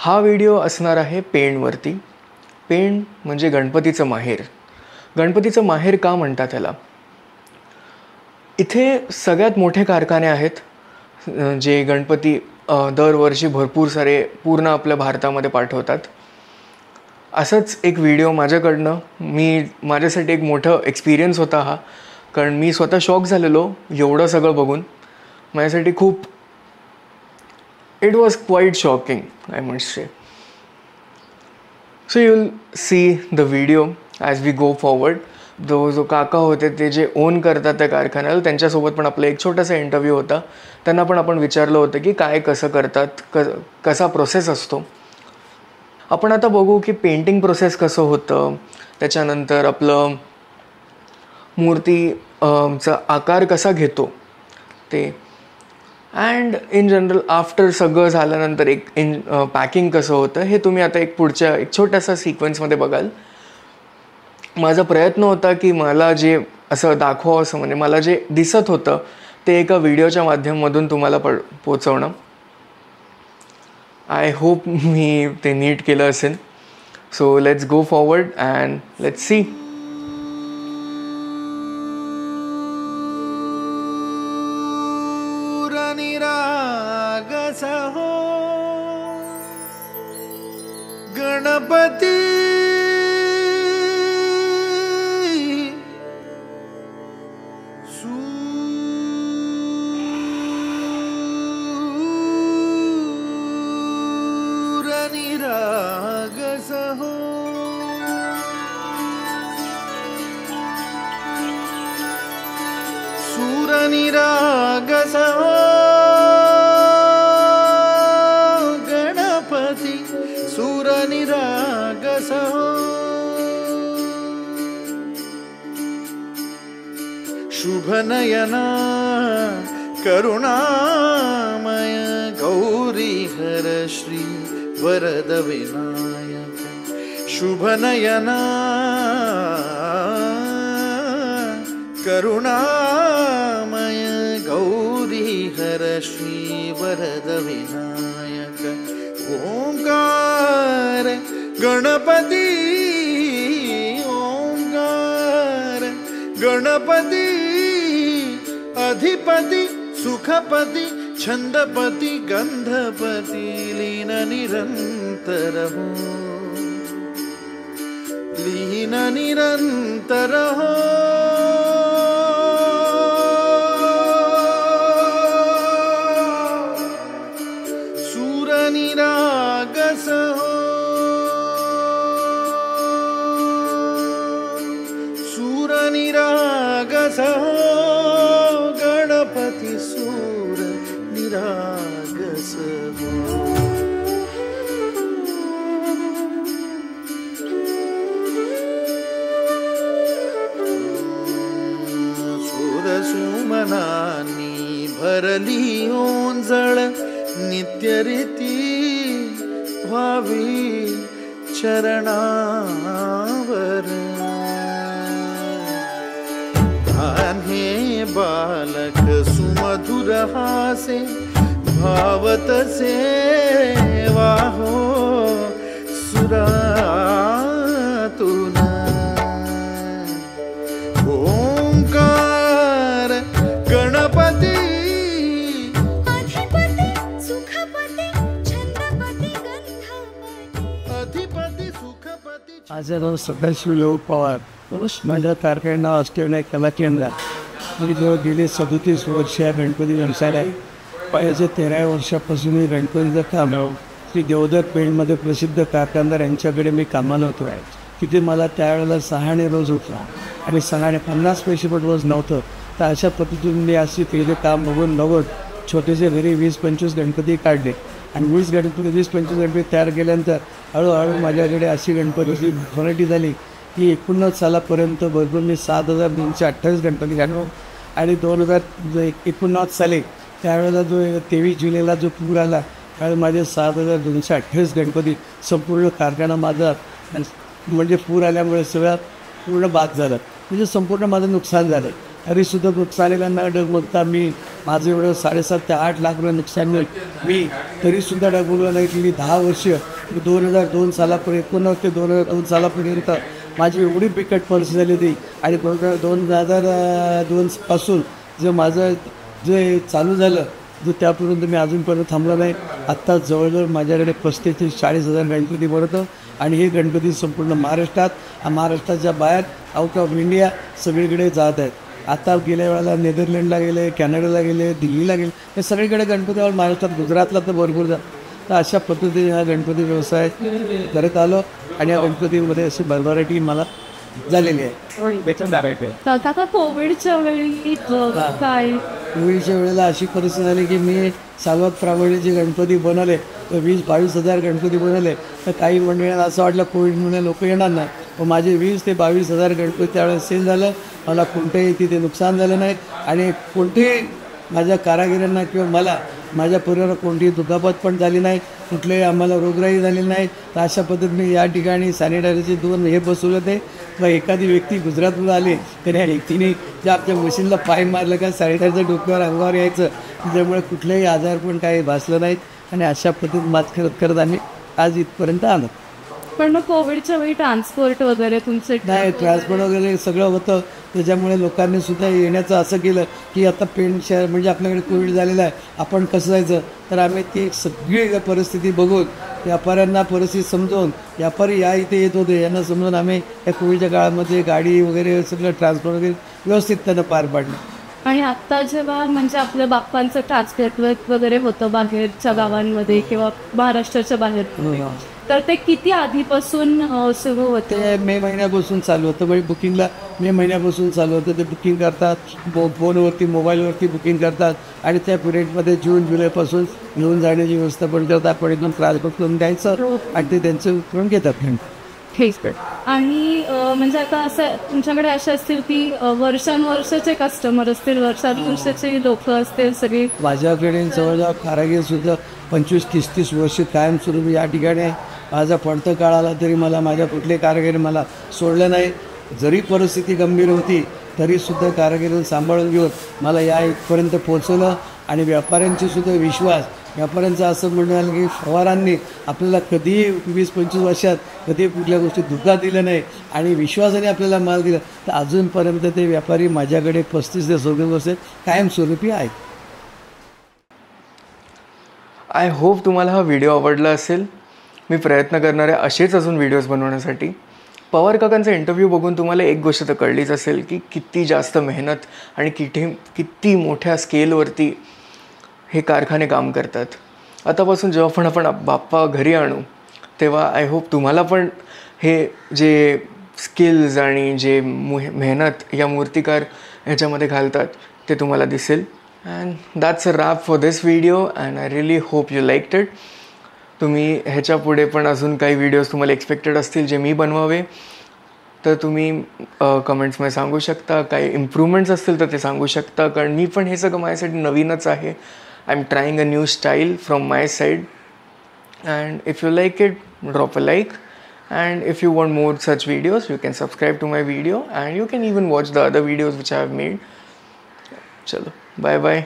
हा व्हिडिओ असणार आहे पेणवरती. पेण म्हणजे गणपतीचं माहेर. गणपतीचं माहेर का म्हणतात त्याला इथे सगळ्यात मोठे कारखाने आहेत जे गणपती दरवर्षी भरपूर सारे पूर्ण आपल्या भारतामध्ये पाठवतात. असंच एक व्हिडिओ माझ्याकडनं मी माझ्यासाठी एक मोठं एक्सपिरियन्स होता हा. कारण मी स्वतः शॉक झालेलो एवढं सगळं बघून. माझ्यासाठी खूप it was quite shocking, I must say. So you will see the video as we go forward जो जो काका होते ते जे ओन करतात त्या कारखान्याला त्यांच्यासोबत पण आपला एक छोटासा इंटरव्ह्यू होता. त्यांना पण आपण विचारलं होतं की काय कसं करतात क कसा प्रोसेस असतो. आपण आता बघू की पेंटिंग प्रोसेस कसं होतं. त्याच्यानंतर आपलं मूर्ती चा आकार कसा घेतो ते अँड इन जनरल आफ्टर सगळं झाल्यानंतर एक इन पॅकिंग कसं होतं हे तुम्ही आता एक पुढच्या एक छोट्यासा सिक्वेन्समध्ये बघाल. माझा प्रयत्न होता की मला जे असं दाखवावं असं म्हणजे मला जे दिसत होतं ते एका व्हिडिओच्या माध्यमामधून तुम्हाला पड पोचवणं. आय होप मी ते नीट केलं असेल. So let's go forward and let's see निरागसहो। Ganpati. निरागसहो सुरनिरागस नयना करुणामय गौरी हर श्री वरद विनायक शुभनयना करुणामय गौरी हर श्री वरद विनायक ओंकार गणपती ओंकार गणपती। अधिपति सुखपति छन्दपति गन्धपति लीन निरन्तर लीन सूरनिरागसः सूरनिरागसूरनिरागस लियो जळ नित्यरिति भावी चरणावर. आन्हे बालक सुमधुर हासे भावत सेवा हो सुरा नाव सदाशिव योग पवार माझ्या असलेल्या कला केंद्रात मी जवळ गेले सदोतीस वर्ष या गणपती व्यवसायात आहे पहिल्याचे तेरा वर्षापासून मी गणपतीचं काम श्री देवदर पेंटमध्ये प्रसिद्ध कारखानदार यांच्याकडे मी कामाला होतो आहे तिथे मला त्यावेळेला सहाणे रोज होता आणि सहाणे पन्नास पैसे पण रोज नव्हतं तर अशा पद्धतीने मी अशी पहिले काम बघून नव्वद छोटेसे घरी वीस पंचवीस गणपती काढले आणि वीस गणपती वीस पंचवीस गणपती तयार केल्यानंतर हळूहळू माझ्याकडे अशी गणपतीची व्हरायटी झाली की एकोणनव्वद सालापर्यंत बरोबर मी सात हजार दोनशे अठ्ठावीस गणपती काढलो आणि दोन हजार एकोणनव्वद साली त्यावेळेला जो तेवीस जुलैला जो पूर आला त्यावेळेला माझे सात हजार दोनशे अठ्ठावीस गणपती संपूर्ण कारखाना माझा म्हणजे पूर आल्यामुळे सगळा पूर्ण बाद झालं. म्हणजे संपूर्ण माझं नुकसान झालं. तरीसुद्धा नुकसानीला न डगमगता मी माझं एवढं साडेसात ते आठ लाख रुपये नुकसान होईल. मी तरीसुद्धा डगमगलं नाही केली दहा वर्ष दोन हजार दोन सालापर्यंत एकोणनव्वद ते दोन हजार दोन सालापर्यंत माझी एवढी बिकट परिस्थिती झाली होती. आणि दोन हजार दोन हजार दोनपासून जे माझं जे चालू झालं जो त्यापर्यंत मी अजूनपर्यंत थांबलो नाही. आत्ता जवळजवळ माझ्याकडे पस्तीस ते चाळीस हजार गणपती बनवतो आणि हे गणपती संपूर्ण महाराष्ट्रात महाराष्ट्राच्या बाहेर आउट ऑफ इंडिया सगळीकडे जात आहेत. आता गेल्या वेळेला नेदरलँडला गेले कॅनडाला गेले दिल्लीला गेले हे सगळीकडे गणपतीवर महाराष्ट्रात गुजरातला तर भरपूर जात तर अशा पद्धतीने हा गणपती व्यवसाय करत आलो आणि या गणपतीमध्ये अशी भरभराटी मला झालेली आहे. कोविडच्या वेळी काय? कोविडच्या वेळेला अशी परिस्थिती झाली की मी सावध प्रामाणिकचे गणपती बनवले तर वीस बावीस हजार गणपती बनवले तर काही मंडळींना असं वाटलं कोविडमुळे लोक येणार नाही. व माझे वीस ते बावीस हजार गणपती त्यावेळेस सेल झालं. मला कोणतंही तिथे नुकसान झालं नाही. आणि कोणतेही माझ्या कारागिरांना किंवा मला माझ्या परिवारात कोणतीही दुखापत पण झाली नाही. कुठलेही आम्हाला रोगराई झाली नाही. तर अशा पद्धतीने या ठिकाणी सॅनिटायझरचे दोन हे बसवले होते. किंवा एखादी व्यक्ती गुजरातमध्ये आली तर या व्यक्तीने ज्या आमच्या मशीनला पाय मारलं का सॅनिटायझर डोक्यावर अंगावर यायचं त्यामुळे कुठलेही आजार पण काही भासलं नाहीत. आणि अशा पद्धतीत मात करत करत आम्ही आज इथपर्यंत आणत पण मग कोविडच्या वेळी ट्रान्सपोर्ट वगैरे तुमचे नाही ट्रान्सपोर्ट वगैरे सगळं होतं. त्याच्यामुळे लोकांनी सुद्धा येण्याचं असं केलं की आता पेण शहर म्हणजे आपल्याकडे कोविड झालेलं आहे. आपण कसं जायचं? तर आम्ही ती सगळी परिस्थिती बघून व्यापाऱ्यांना परिस्थिती समजवून व्यापारी या इथे येत होते. यांना समजून आम्ही या कोविडच्या काळामध्ये गाडी वगैरे सगळं ट्रान्सपोर्ट वगैरे व्यवस्थित त्यांना पार पाडलं. आणि आता जेव्हा म्हणजे आपल्या बाप्पांचं ट्रान्सपोर्ट वगैरे होतं बाहेरच्या गावांमध्ये किंवा महाराष्ट्राच्या बाहेर तर ते किती आधीपासून सुरू होते? मे महिन्यापासून चालू होतं. म्हणजे बुकिंगला मे महिन्यापासून चालू होतं. ते बुकिंग करतात. फो फोनवरती मोबाईलवरती बुकिंग करतात. आणि त्या पिरियडमध्ये जून जुलैपासून घेऊन जाण्याची व्यवस्था पण करतात. आपण एकदम ट्रान्सपोर्ट करून द्यायचं आणि ते त्यांचं करून घेतात ठीक. आणि म्हणजे आता असं तुमच्याकडे असे असतील की वर्षानुवर्षाचे कस्टमर असतील वर्षानुवर्षाचे लोक असतील सगळी? माझ्याकडे जवळजवळ कारागीर सुद्धा पंचवीस तीस तीस वर्ष कायमस्वरूपी या ठिकाणी आहे माझा पडतं काळ आला तरी मला माझ्या कुठले कारागीर मला सोडलं नाही. जरी परिस्थिती गंभीर होती तरीसुद्धा कारागिरीनं सांभाळून घेऊन मला या इथपर्यंत पोचवलं आणि व्यापाऱ्यांचीसुद्धा विश्वास व्यापाऱ्यांचं असं म्हणणं आलं की पवारांनी आपल्याला कधीही वीस पंचवीस वर्षात कधी कुठल्या गोष्टी धोका दिलं नाही आणि विश्वासाने आपल्याला माल दिला. तर अजूनपर्यंत ते व्यापारी माझ्याकडे पस्तीस ते चौतीस वर्ष कायमस्वरूपी आहेत. आय होप तुम्हाला हा व्हिडिओ आवडला असेल. मी प्रयत्न करणार आहे असेच अजून व्हिडिओज बनवण्यासाठी. पवार काकांचा इंटरव्ह्यू बघून तुम्हाला एक गोष्ट तर कळलीच असेल की किती जास्त मेहनत आणि किती किती मोठ्या स्केलवरती हे कारखाने काम करतात. आतापासून जेव्हा पण आपण बाप्पा घरी आणू तेव्हा आय होप तुम्हाला पण हे जे स्किल्स आणि जे मेहनत या मूर्तिकार ह्याच्यामध्ये घालतात ते तुम्हाला दिसेल. And that's a wrap for this video and I really hope you like it तुम्ही ह्याच्यापुढे पण अजून काही व्हिडिओज तुम्हाला एक्सपेक्टेड असतील जे मी बनवावे तर तुम्ही कमेंट्समध्ये सांगू शकता. काही इम्प्रुवमेंट्स असतील तर ते सांगू शकता. कारण मी पण हे सगळं माझ्यासाठी नवीनच आहे. I am trying a new style from my side and if you like it drop a like and if you want more such videos you can subscribe to my video and you can even watch the other videos which I have made चलो bye bye